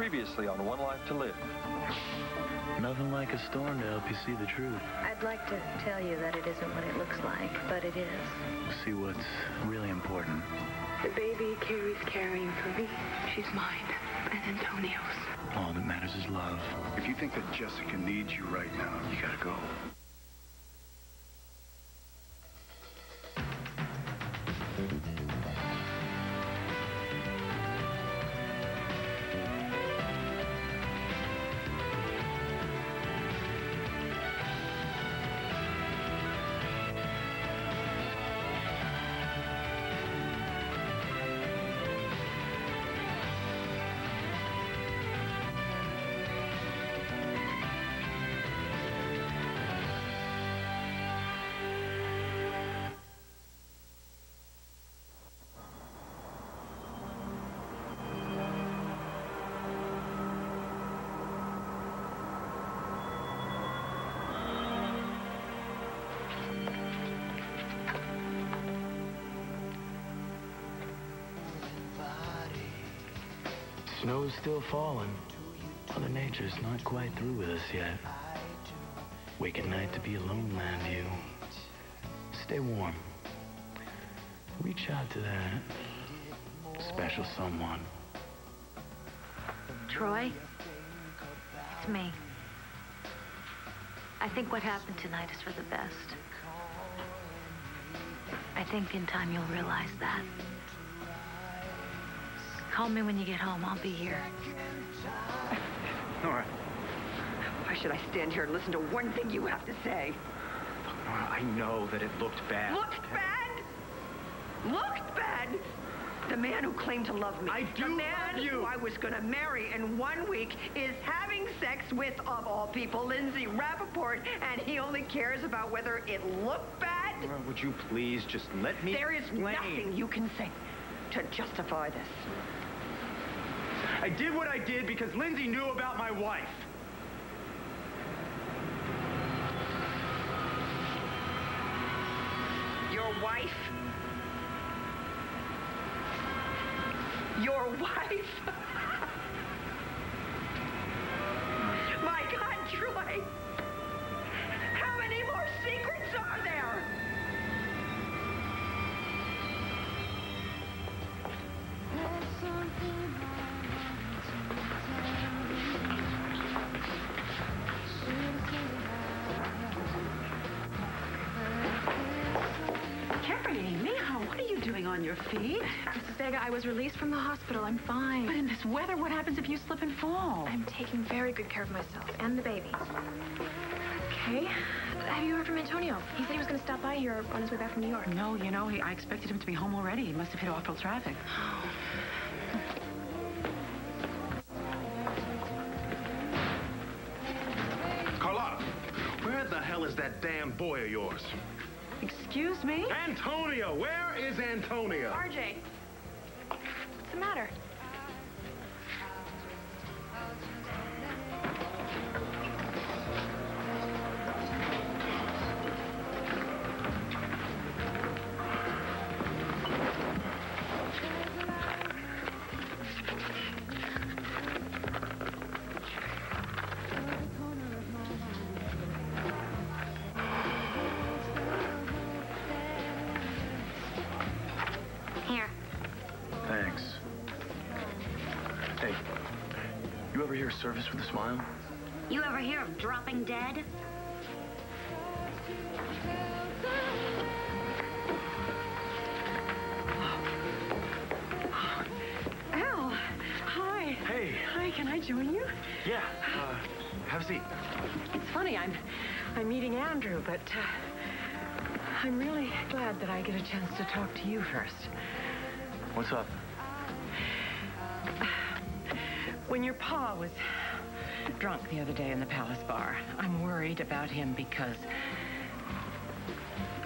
Previously on One Life to Live. Nothing like a storm to help you see the truth. I'd like to tell you that it isn't what it looks like, but it is. See what's really important. The baby Carrie's carrying for me, she's mine and Antonio's. All that matters is love. If you think that Jessica needs you right now, you gotta go. Snow's still falling. Mother Nature's not quite through with us yet. Wake at night to be alone, Llanview. Stay warm. Reach out to that special someone. Troy, it's me. I think what happened tonight is for the best. I think in time you'll realize that. Call me when you get home. I'll be here. Nora, Why should I stand here and listen to one thing you have to say? Look, Nora, I know that it looked bad. Looked bad? Looked bad? The man who claimed to love me. I do the man love you. who I was going to marry in one week is having sex with, of all people, Lindsay Rappaport, and he only cares about whether it looked bad? Nora, would you please just let me There is explain? nothing you can say to justify this. I did what I did because Lindsay knew about my wife. Your wife? Your wife? My God, Troy! How many more secrets are there? Your feet? Mrs. Vega, I was released from the hospital. I'm fine. But in this weather, what happens if you slip and fall? I'm taking very good care of myself and the baby. Okay. Have you heard from Antonio? He said he was going to stop by here on his way back from New York. No, you know, he, I expected him to be home already. He must have hit awful traffic. Carlotta, where the hell is that damn boy of yours? Excuse me? Antonio, where is Antonio? RJ, what's the matter? You ever hear service with a smile? You ever hear of dropping dead? Al, hi. Hey. Hi, can I join you? Yeah. Uh, have a seat. It's funny, I'm, I'm meeting Andrew, but uh, I'm really glad that I get a chance to talk to you first. What's up? When your pa was drunk the other day in the Palace Bar, I'm worried about him because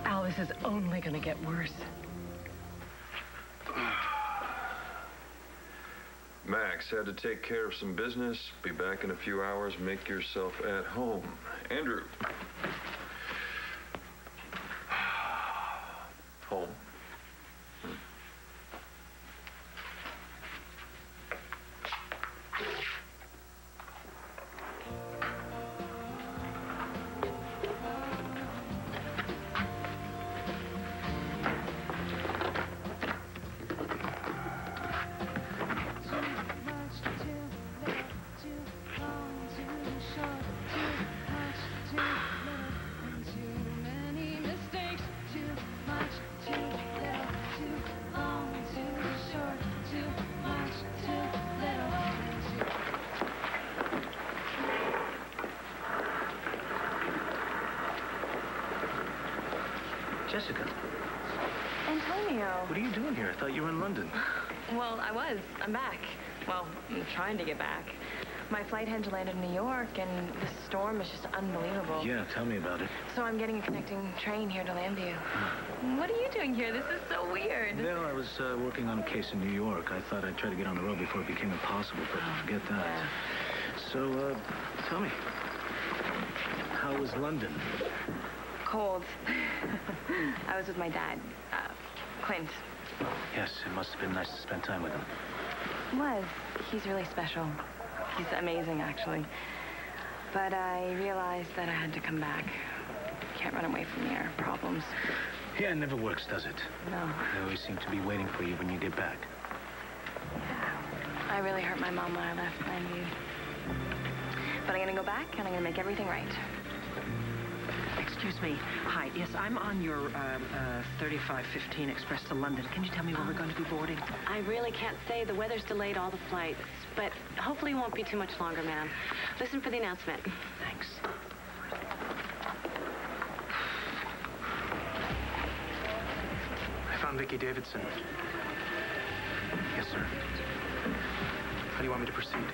Alice is only going to get worse. Max had to take care of some business. Be back in a few hours. Make yourself at home. Andrew. I was. I'm back. Well, I'm trying to get back. My flight had to land in New York, and the storm is just unbelievable. Yeah, tell me about it. So I'm getting a connecting train here to Llanview. What are you doing here? This is so weird. Well, I was uh, working on a case in New York. I thought I'd try to get on the road before it became impossible, but forget that. yeah. So, uh, tell me, how was London? Cold. I was with my dad, uh, Clint. Yes, it must have been nice to spend time with him. Was. He's really special. He's amazing, actually. But I realized that I had to come back. Can't run away from your problems. Yeah, it never works, does it? No. They always seem to be waiting for you when you get back. Yeah. I really hurt my mom when I left Llanview. But I'm gonna go back and I'm gonna make everything right. Excuse me. Hi. Yes, I'm on your um, uh, 3515 Express to London. Can you tell me where we're going to be boarding? I really can't say. The weather's delayed all the flights. But hopefully it won't be too much longer, ma'am. Listen for the announcement. Thanks. I found Vicki Davidson. Yes, sir. How do you want me to proceed?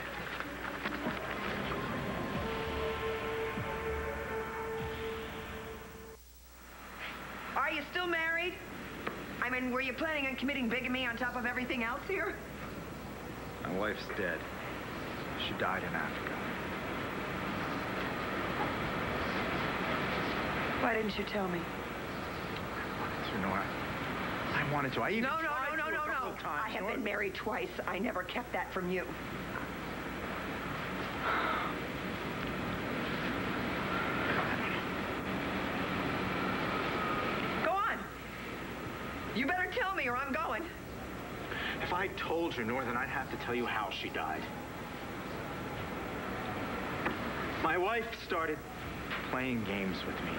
You planning on committing bigamy on top of everything else here? My wife's dead. She died in Africa. Why didn't you tell me? You know, I, I wanted to. I even No, no, tried no, no, to a no, couple no. times. I have been married twice. I never kept that from you. Go on. You better tell me or I'm going. If I told you, Northern, I'd have to tell you how she died. My wife started playing games with me.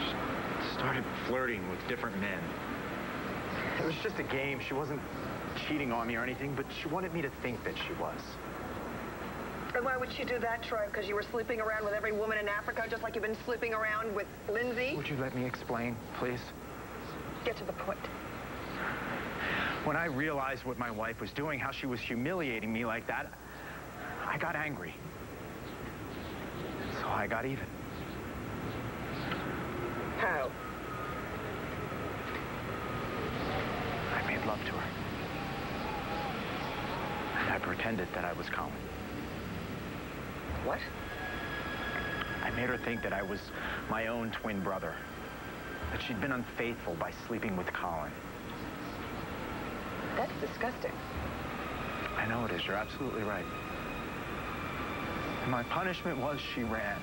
She started flirting with different men. It was just a game. She wasn't cheating on me or anything, but she wanted me to think that she was. And why would she do that, Troy? Because you were sleeping around with every woman in Africa, just like you've been sleeping around with Lindsay? Would you let me explain, please? Get to the point. When I realized what my wife was doing, how she was humiliating me like that, I got angry. So I got even. How? I made love to her. And I pretended that I was Colin. What? I made her think that I was my own twin brother. That she'd been unfaithful by sleeping with Colin. That's disgusting. I know it is. You're absolutely right. And my punishment was she ran.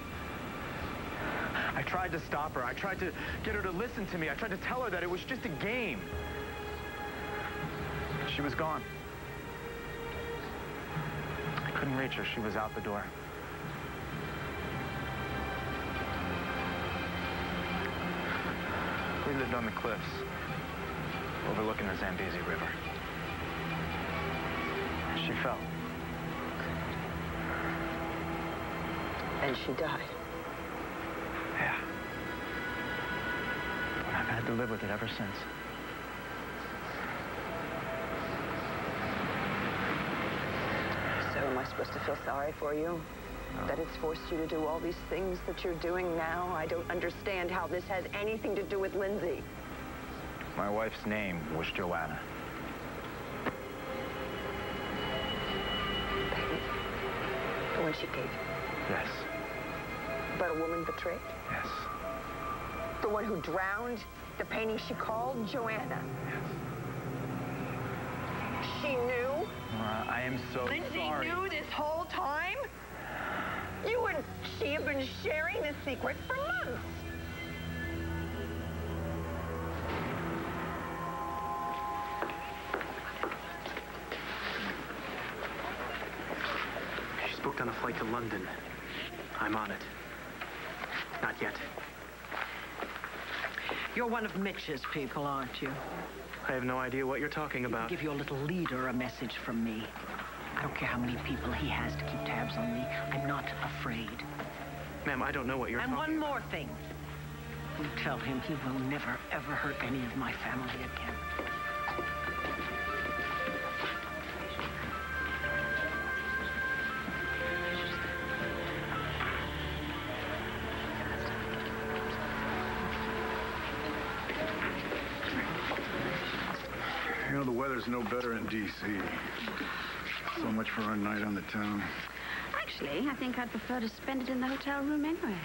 I tried to stop her. I tried to get her to listen to me. I tried to tell her that it was just a game. She was gone. I couldn't reach her. She was out the door. We lived on the cliffs, overlooking the Zambezi River. And she died. Yeah. And I've had to live with it ever since. So am I supposed to feel sorry for you? That it's forced you to do all these things that you're doing now? I don't understand how this has anything to do with Lindsay. My wife's name was Joanna. The one she gave you. Yes. But a woman betrayed? Yes. The one who drowned the painting she called Joanna? Yes. She knew? Nora, I am so Lindsay sorry. knew this whole time? You and she have been sharing this secret for months. She's booked on a flight to London. I'm on it. Not yet. You're one of Mitch's people, aren't you? I have no idea what you're talking about. Give your little leader a message from me. I don't care how many people he has to keep tabs on me. I'm not afraid. Ma'am, I don't know what you're about. and talking one more thing. We tell him he will never, ever hurt any of my family again. The weather's no better in D.C. So much for our night on the town. Actually, I think I'd prefer to spend it in the hotel room anyway.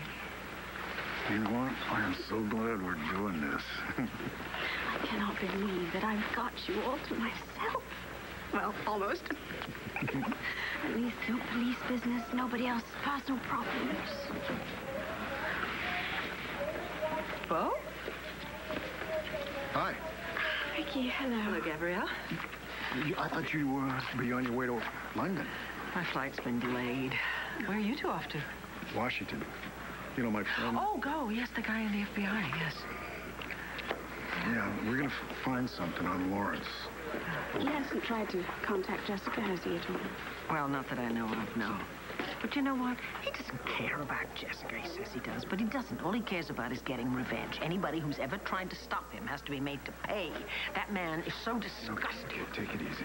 You know what? I am so glad we're doing this. I cannot believe that I've got you all to myself. Well, almost. At least no police business, nobody else's personal problems. Bo? Hi. Vicki, hello. Hello, Gabrielle. You, I thought you were be on your way to London, My flight's been delayed. Where are you two off to? Washington. You know, my friend. Oh, go. Yes, the guy in the FBI, yes. Yeah, we're gonna find something on Laurence. Uh, he hasn't tried to contact Jessica, has he, at all? Well, not that I know of, no. But you know what? He doesn't care about Jessica. He says he does, but he doesn't. All he cares about is getting revenge. Anybody who's ever tried to stop him has to be made to pay. That man is so disgusting. Here, take it easy.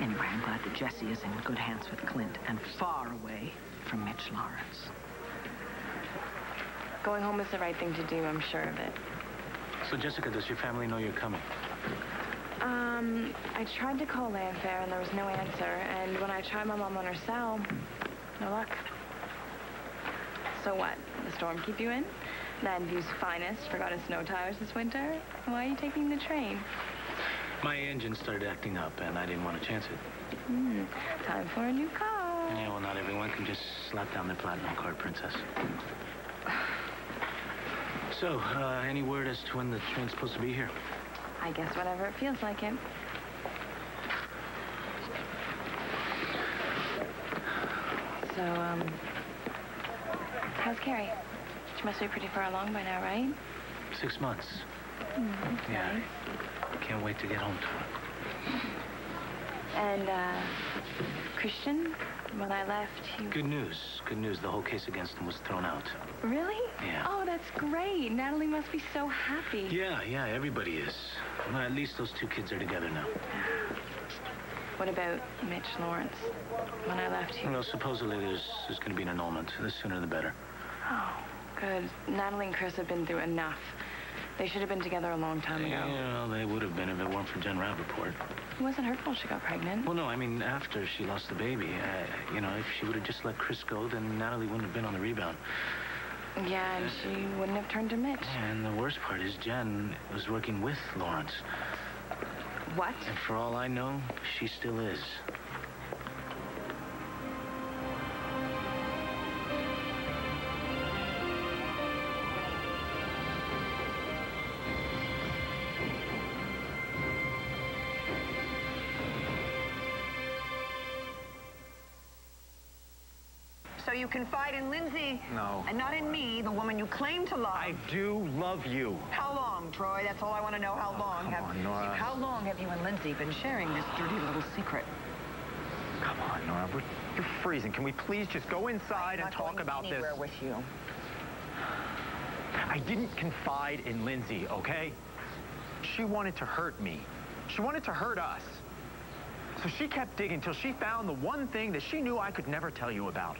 Anyway, I'm glad that Jesse is in good hands with Clint and far away from Mitch Laurence. Going home is the right thing to do, I'm sure of it. So, Jessica, does your family know you're coming? Um, I tried to call Llanfair and there was no answer. And when I tried my mom on her cell, no luck. So what? The storm keep you in? Llanview's finest forgot his snow tires this winter? Why are you taking the train? My engine started acting up, and I didn't want to chance it. Hmm, time for a new car. Yeah, well, not everyone can just slap down their platinum card, princess. So, uh, any word as to when the train's supposed to be here? I guess whenever it feels like it. So, um, how's Carrie? She must be pretty far along by now, right? Six months. Mm, Yeah. Can't wait to get home to her. And, uh, Christian, when I left, he... Good news. Good news. The whole case against him was thrown out. Really? Yeah. Oh, that's great. Natalie must be so happy. Yeah, yeah, everybody is. Well, at least those two kids are together now. What about Mitch Laurence? When I left, he... Well, supposedly there's, there's going to be an annulment. The sooner the better. Oh, good. Natalie and Chris have been through enough. They should have been together a long time ago. Yeah, well, they would have been if it weren't for Jen Rappaport. It wasn't her fault she got pregnant. Well, no, I mean, after she lost the baby, uh, you know, if she would have just let Chris go, then Natalie wouldn't have been on the rebound. Yeah, and she wouldn't have turned to Mitch. And the worst part is Jen was working with Laurence. What? And for all I know, she still is. You confide in Lindsay No. and not in me, the woman you claim to love. I do love you. How long, Troy? That's all I want to know. How oh, long come have on, Nora. how long have you and Lindsay been sharing this dirty little secret? Come on, Nora. We're, you're freezing. Can we please just go inside and talk going about this? with you. I didn't confide in Lindsay, okay? She wanted to hurt me. She wanted to hurt us. So she kept digging till she found the one thing that she knew I could never tell you about.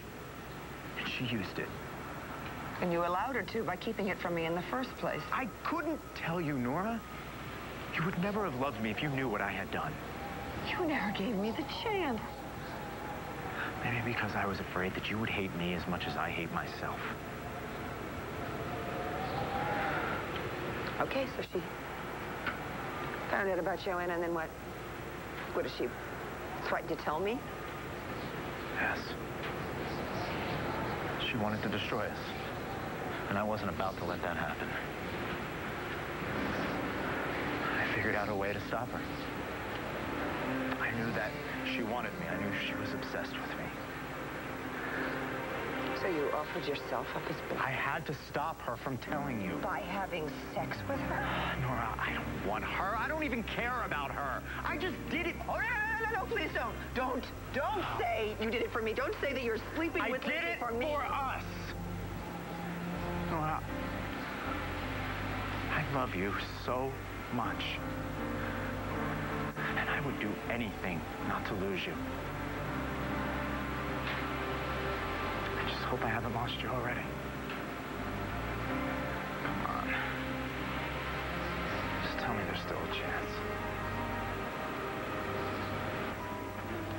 And she used it. And you allowed her to by keeping it from me in the first place. I couldn't tell you, Nora. You would never have loved me if you knew what I had done. You never gave me the chance. Maybe because I was afraid that you would hate me as much as I hate myself. Okay, so she found out about Joanna, and then what? What did she threaten to tell me? Yes. She wanted to destroy us. And I wasn't about to let that happen. I figured out a way to stop her. I knew that she wanted me. I knew she was obsessed with me. So you offered yourself up as I had to stop her from telling you. by having sex with her? Nora, I don't want her. I don't even care about her. I just did it. Please don't. Don't. Don't say you did it for me. Don't say that you're sleeping I with did it for me. for us. Nora, I love you so much. And I would do anything not to lose you. I just hope I haven't lost you already. Come on. Just tell me there's still a chance.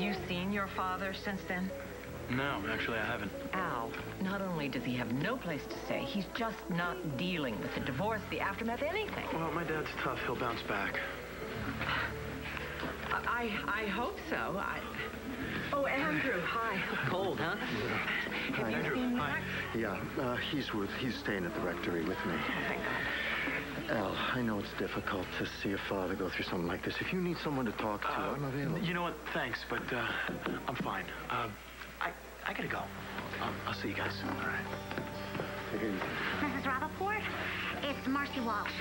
you seen your father since then? No, actually, I haven't. Al, not only does he have no place to stay, he's just not dealing with the divorce, the aftermath, anything. Well, my dad's tough. He'll bounce back. I I hope so. I... Oh, Andrew, hi. Cold, huh? Have you seen Max? Yeah, uh, he's with, he's staying at the rectory with me. Al, I know it's difficult to see a father go through something like this. If you need someone to talk to, Uh, I'm available. You know what? Thanks, but uh, I'm fine. Uh, I I gotta go. Um, I'll see you guys. Soon. All right. Mrs. Rappaport, it's Marcy Walsh,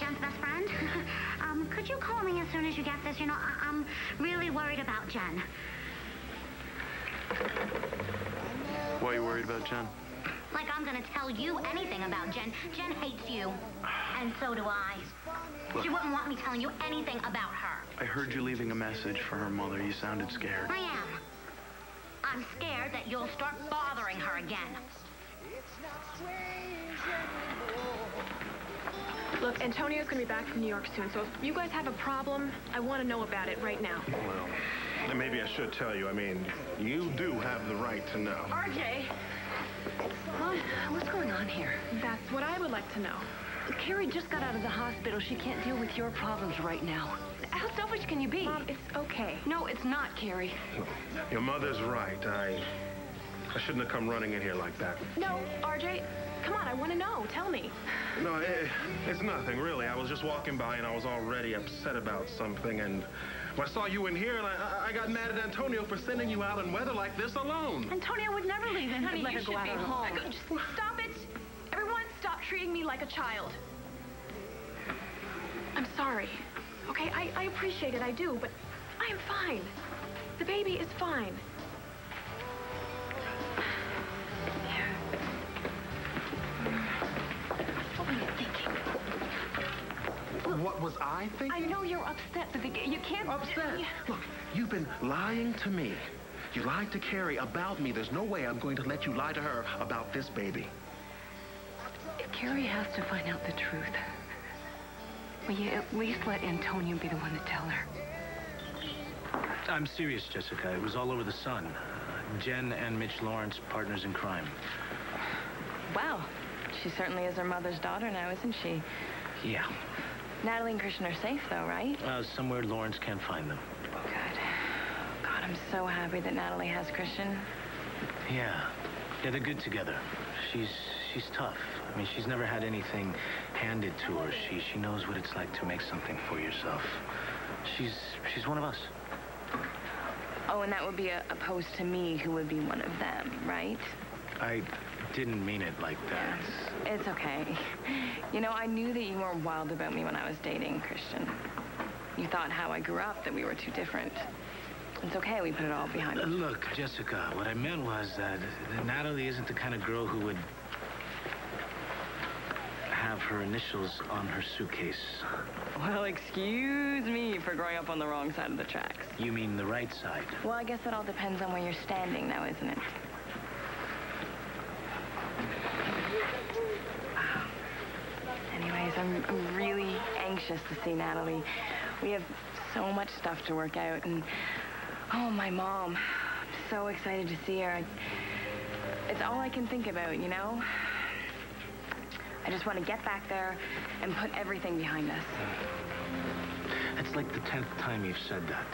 Jen's best friend. um, could you call me as soon as you get this? You know, I- I'm really worried about Jen. Why are you worried about Jen? Like I'm gonna tell you anything about Jen. Jen hates you. And so do I. She wouldn't want me telling you anything about her. I heard you leaving a message for her mother. You sounded scared. I am. I'm scared that you'll start bothering her again. It's not strange. Look, Antonio's gonna be back from New York soon, so if you guys have a problem, I want to know about it right now. Well, maybe I should tell you. I mean, you do have the right to know. RJ! What? What's going on here? That's what I would like to know. Carrie just got out of the hospital. She can't deal with your problems right now. How selfish can you be? Mom, it's okay. No, it's not, Carrie. Your mother's right. I, I shouldn't have come running in here like that. No, RJ, come on, I want to know. Tell me. No, it, it's nothing, really. I was just walking by and I was already upset about something, and I saw you in here, and I, I- I got mad at Antonio for sending you out in weather like this alone. Antonio would never leave and Honey, let you her go should out be on home. own. Just stop it. Everyone, stop treating me like a child. I'm sorry. Okay, I, I appreciate it, I do, but I am fine. The baby is fine. Was I thinking? I know you're upset, but the, you can't... Upset? Look, you've been lying to me. You lied to Carrie about me. There's no way I'm going to let you lie to her about this baby. If Carrie has to find out the truth, will you at least let Antonio be the one to tell her? I'm serious, Jessica. It was all over the sun. Uh, Jen and Mitch Laurence, partners in crime. Wow. She certainly is her mother's daughter now, isn't she? Yeah. Natalie and Christian are safe, though, right? Uh, somewhere Laurence can't find them. Good. God, I'm so happy that Natalie has Christian. Yeah. Yeah, they're good together. She's she's tough. I mean, she's never had anything handed to her. She she knows what it's like to make something for yourself. She's she's one of us. Oh, and that would be a, opposed to me, who would be one of them, right? I didn't mean it like that. It's okay. You know, I knew that you weren't wild about me when I was dating Christian. You thought how I grew up, that we were too different. It's okay, we put it all behind Uh, us. Look, Jessica, what I meant was that that Natalie isn't the kind of girl who would have her initials on her suitcase. Well, excuse me for growing up on the wrong side of the tracks. You mean the right side? Well, I guess it all depends on where you're standing now, isn't it? I'm, I'm really anxious to see Natalie. We have so much stuff to work out, and oh, my mom. I'm so excited to see her. It's all I can think about, you know? I just want to get back there and put everything behind us. That's like the tenth time you've said that.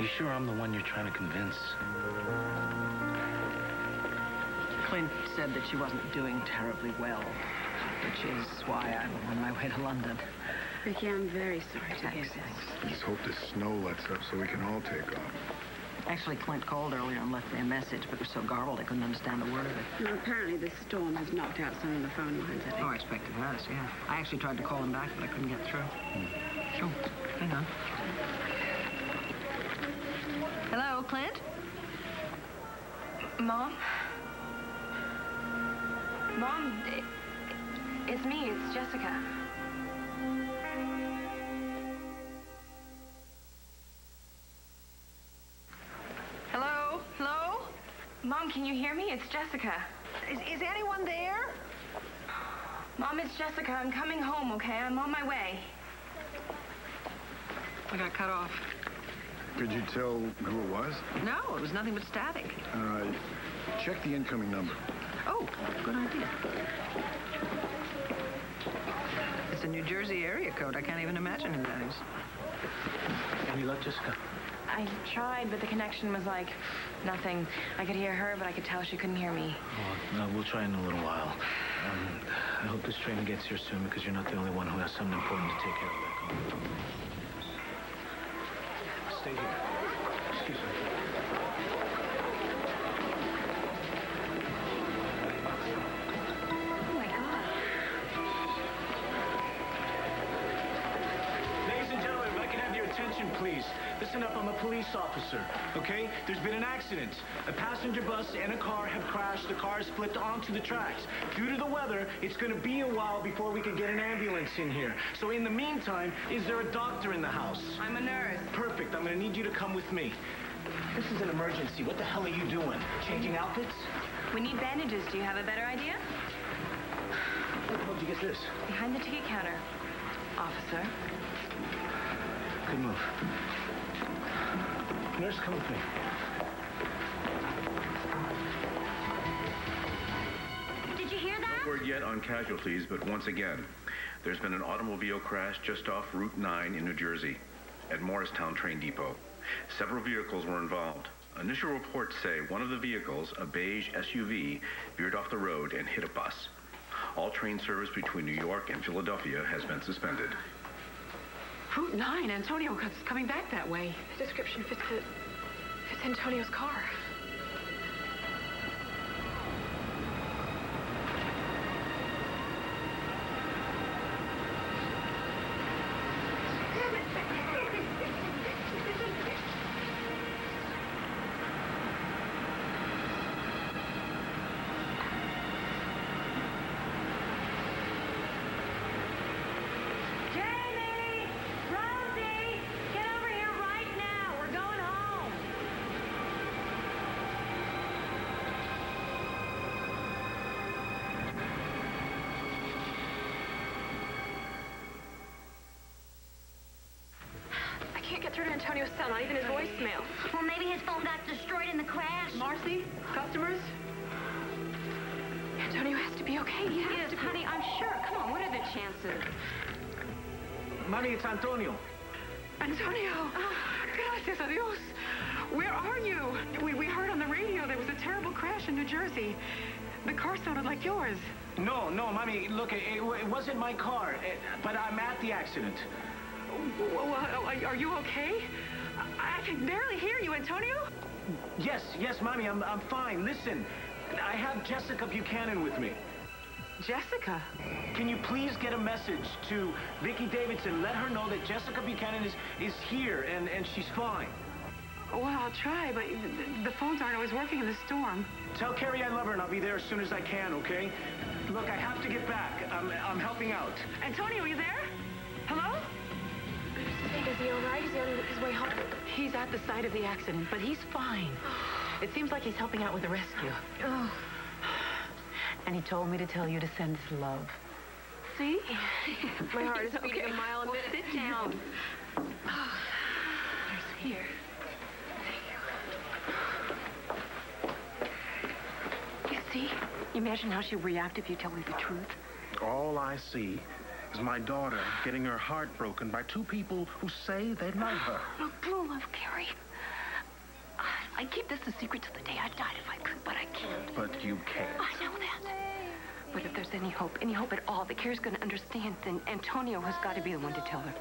You sure I'm the one you're trying to convince? Clint said that she wasn't doing terribly well, which is why I'm on my way to London. Vicki, I'm very sorry to hear this. Let's hope the snow lets up so we can all take off. Actually, Clint called earlier and left me a message, but it was so garbled I couldn't understand a word of it. Well, apparently this storm has knocked out some of the phone lines, I think. Oh, I expect it has, yeah. I actually tried to call him back, but I couldn't get through. Oh, hang on. Hello, Clint? Mom? Mom, it, it's me. It's Jessica. Hello? Hello? Mom, can you hear me? It's Jessica. Is, is anyone there? Mom, it's Jessica. I'm coming home, okay? I'm on my way. I got cut off. Could you tell who it was? No, it was nothing but static. Uh, check the incoming number. Oh, good idea. It's a New Jersey area code. I can't even imagine who that is. Any luck, Jessica? I tried, but the connection was like nothing. I could hear her, but I could tell she couldn't hear me. Oh, no, we'll try in a little while. Um, I hope this train gets here soon because you're not the only one who has something important to take care of back home. Stay here. Attention, please. Listen up, I'm a police officer, okay? There's been an accident. A passenger bus and a car have crashed. The car is flipped onto the tracks. Due to the weather, it's gonna be a while before we can get an ambulance in here. So in the meantime, is there a doctor in the house? I'm a nurse. Perfect, I'm gonna need you to come with me. This is an emergency. What the hell are you doing? Changing outfits? We need bandages. Do you have a better idea? Where'd you get this? Behind the ticket counter. Officer. Good move. Nurse, come with me. Did you hear that? No word yet on casualties, but once again, there's been an automobile crash just off Route 9 in New Jersey at Morristown Train Depot. Several vehicles were involved. Initial reports say one of the vehicles, a beige SUV, veered off the road and hit a bus. All train service between New York and Philadelphia has been suspended. Route 9, Antonio is coming back that way. The description fits the... fits Antonio's car. Antonio's cell, not even his voicemail. Well, maybe his phone got destroyed in the crash. Marcy? Customers? Antonio has to be okay. He has Yes, to be. honey, I'm sure. Come on, what are the chances? Mommy, it's Antonio. Antonio! Ah. Gracias a Dios! Where are you? We, we heard on the radio there was a terrible crash in New Jersey. The car sounded like yours. No, no, Mommy, look, it, it, it wasn't my car, it, but I'm at the accident. Well, are, are you okay? Can barely hear you, Antonio. Yes, yes, Mommy, I'm, I'm fine. Listen, I have Jessica Buchanan with me. Jessica? Can you please get a message to Vicki Davidson? Let her know that Jessica Buchanan is, is here and, and she's fine. Well, I'll try, but the, the phones aren't always working in the storm. Tell Carrie I love her and I'll be there as soon as I can, okay? Look, I have to get back. I'm, I'm helping out. Antonio, are you there? Hello? Is he all right? Is he on his way home? He's at the site of the accident, but he's fine. It seems like he's helping out with the rescue. Oh. And he told me to tell you to send his love. See? My heart is It's beating okay. a mile a Well, minute. sit down. There's here. You see? Imagine how she'll react if you tell her the truth. All I see is my daughter getting her heart broken by two people who say they love her. Look, Blue love Carrie. I'd keep this a secret till the day I died if I could, but I can't. But you can't. I know that. But if there's any hope, any hope at all that Carrie's going to understand, then Antonio has got to be the one to tell her.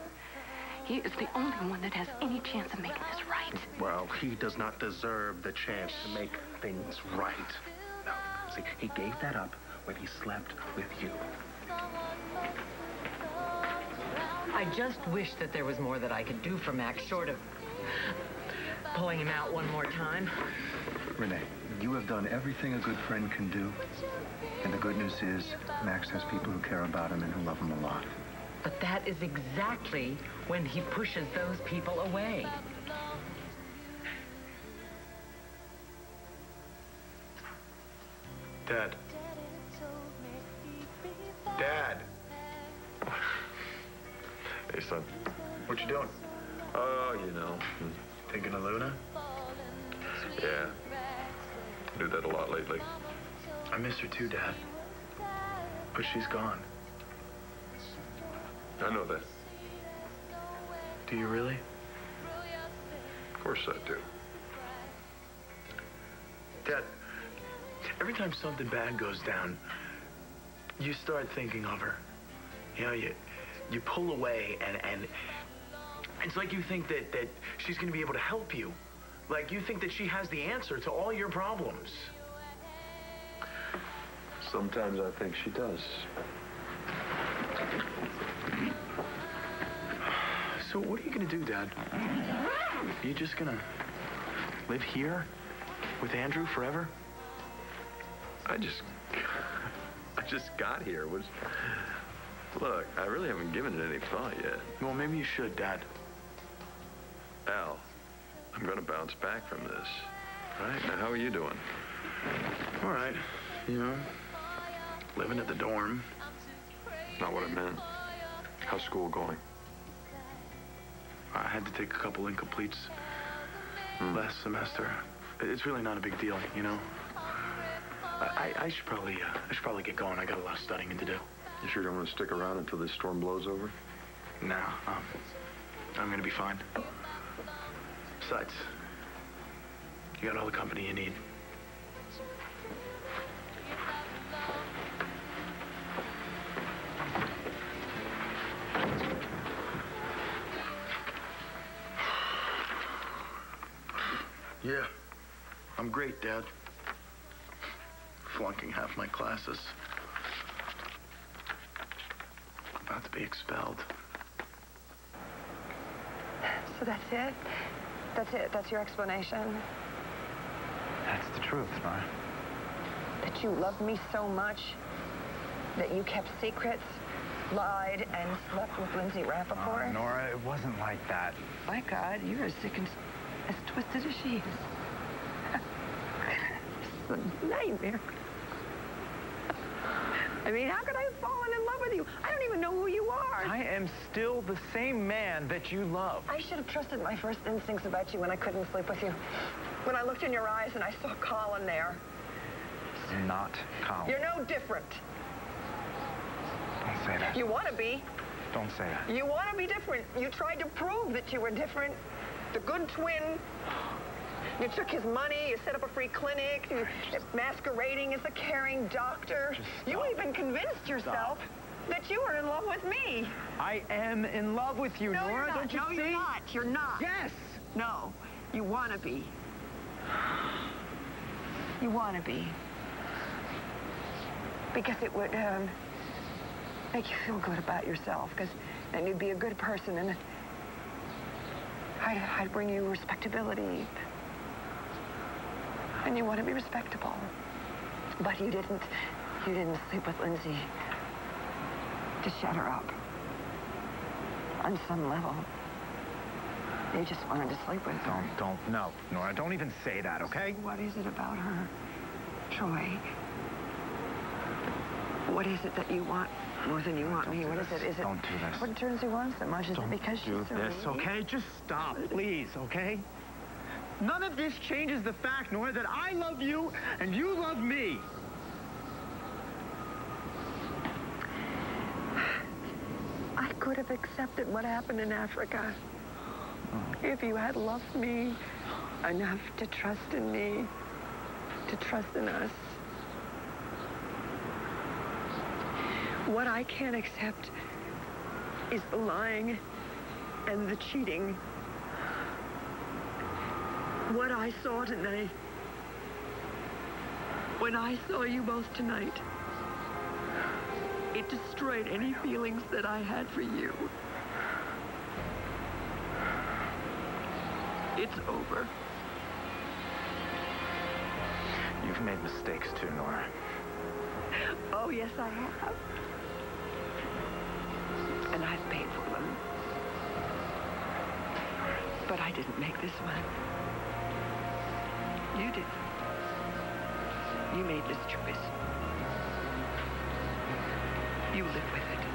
He is the only one that has any chance of making this right. Well, he does not deserve the chance to make things right. No. See, he gave that up when he slept with you. I just wish that there was more that I could do for Max, short of pulling him out one more time. Renee, you have done everything a good friend can do. And the good news is, Max has people who care about him and who love him a lot. But that is exactly when he pushes those people away. Time something bad goes down, you start thinking of her. You know, you you pull away and and it's like you think that that she's going to be able to help you. Like you think that she has the answer to all your problems. Sometimes I think she does. So what are you going to do, Dad? you just going to live here with Andrew forever? I just... I just got here. Was Look, I really haven't given it any thought yet. Well, maybe you should, Dad. Al, I'm going to bounce back from this. Right? Now, how are you doing? All right. You know, living at the dorm. Not what I meant. How's school going? I had to take a couple incompletes hmm. last semester. It's really not a big deal, you know. I, I, should probably uh, I should probably get going. I got a lot of studying to do. You sure you don't want to stick around until this storm blows over? No, um, I'm gonna be fine. Besides, you got all the company you need. Yeah, I'm great, Dad. Flunking half my classes. I'm About to be expelled. So that's it? That's it? That's your explanation? That's the truth, Nora. That you loved me so much that you kept secrets, lied, and slept with Lindsay Rappaport? Uh, Nora, it wasn't like that. My God, you're as sick and as twisted as she is. it's a nightmare. I mean, how could I have fallen in love with you? I don't even know who you are. I am still the same man that you love. I should have trusted my first instincts about you when I couldn't sleep with you. When I looked in your eyes and I saw Colin there. Not Colin. You're no different. Don't say that. You want to be. Don't say that. You want to be different. You tried to prove that you were different. The good twin. You took his money, you set up a free clinic, you masquerading as a caring doctor. You even convinced yourself that you were in love with me. I am in love with you, no, Nora. You're not. Don't you no, see? you're not. You're not. Yes. No, you want to be. You want to be. Because it would um, make you feel good about yourself. Because then you'd be a good person and I'd, I'd bring you respectability. And you want to be respectable. But you didn't, you didn't sleep with Lindsay to shut her up. On some level. You just wanted to sleep with her. Don't, don't, no, Nora, don't even say that, okay? What is it about her, Troy? What is it that you want more than you want me? What is it? Is it? Don't do this. What turns you on so much? Is Don't it because do she's a this, lady? okay? Just stop, please, okay? None of this changes the fact, Nora, that I love you and you love me. I could have accepted what happened in Africa if you had loved me enough to trust in me, to trust in us. What I can't accept is the lying and the cheating. What I saw tonight, when I saw you both tonight, it destroyed any feelings that I had for you. It's over. You've made mistakes too, Nora. Oh, yes, I have. And I've paid for them. But I didn't make this one. You did. You made this choice. You live with it.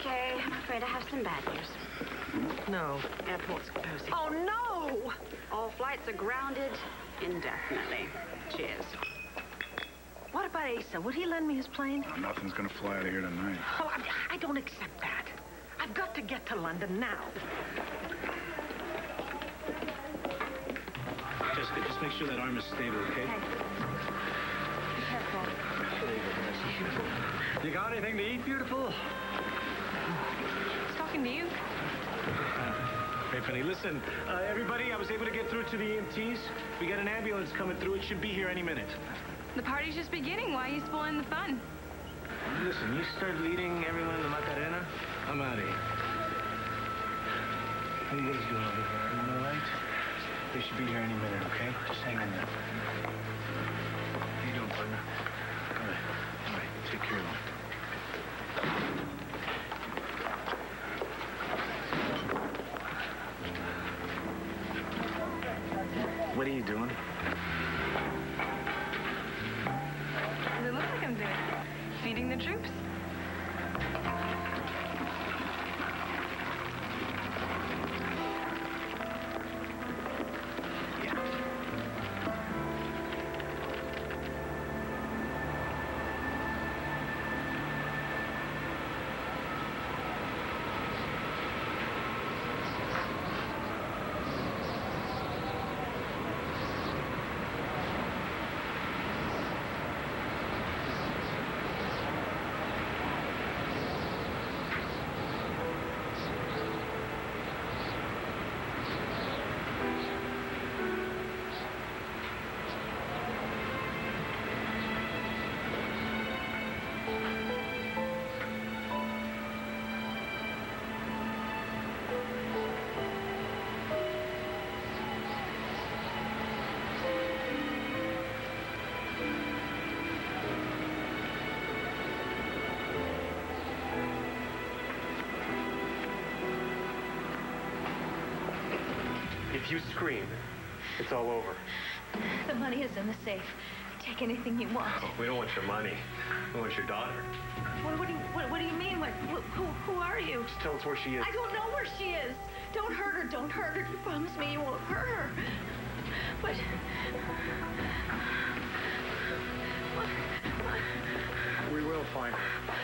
Okay, I'm afraid I have some bad news. No, airport's closing. Oh, no! All flights are grounded indefinitely. Cheers. What about Asa? Would he lend me his plane? Nothing's gonna fly out of here tonight. Oh, I, I don't accept that. I've got to get to London now. Jessica, just make sure that arm is stable, okay? Be careful. You got anything to eat, beautiful? He's talking to you. Hey, Penny, listen, uh, everybody, I was able to get through to the EMTs. We got an ambulance coming through. It should be here any minute. The party's just beginning. Why are you spoiling the fun? Listen, you start leading everyone to Macarena, I'm out of here. How you guys doing over here? Everyone all right? They should be here any minute, okay? Just hang in there. If you scream, it's all over. The money is in the safe. Take anything you want. Oh, we don't want your money. We want your daughter. What, what, do, you, what, what do you mean? What, who, who are you? Just tell us where she is. I don't know where she is. Don't hurt her. Don't hurt her. You promise me you won't hurt her. But... We will find her.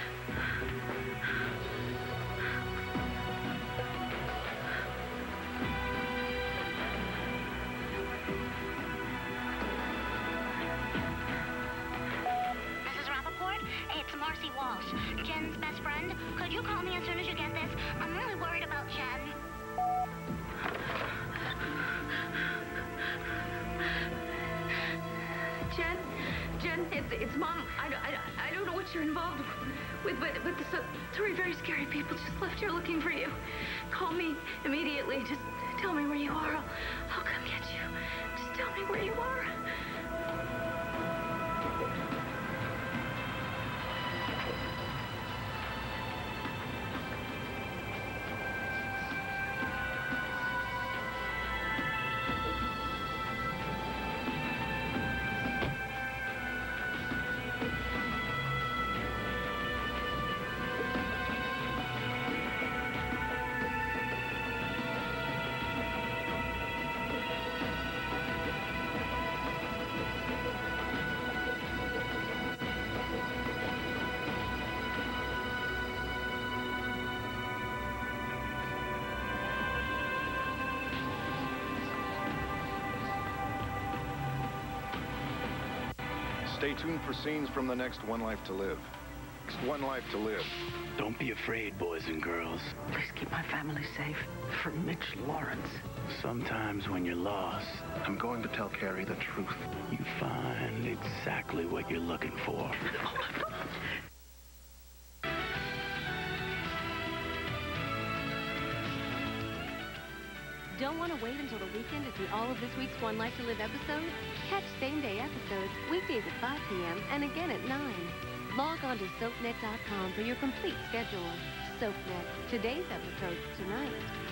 It's Walsh, Jen's best friend. Could you call me as soon as you get this? I'm really worried about Jen. Jen, Jen, it's, it's Mom. I, don't- I, I don't know what you're involved with, but, but this, uh, three very scary people just left here looking for you. Call me immediately. Just tell me where you are. I'll, I'll come get you. Just tell me where you are. Stay tuned for scenes from the next One Life to Live. Next One Life to Live. Don't be afraid, boys and girls. Please keep my family safe. For Mitch Laurence. Sometimes when you're lost, I'm going to tell Carrie the truth. you find exactly what you're looking for. until the weekend to see all of this week's One Life to Live episodes? Catch same-day episodes weekdays at 5 p.m. and again at 9. Log on to SoapNet.com for your complete schedule. SoapNet, today's episodes tonight.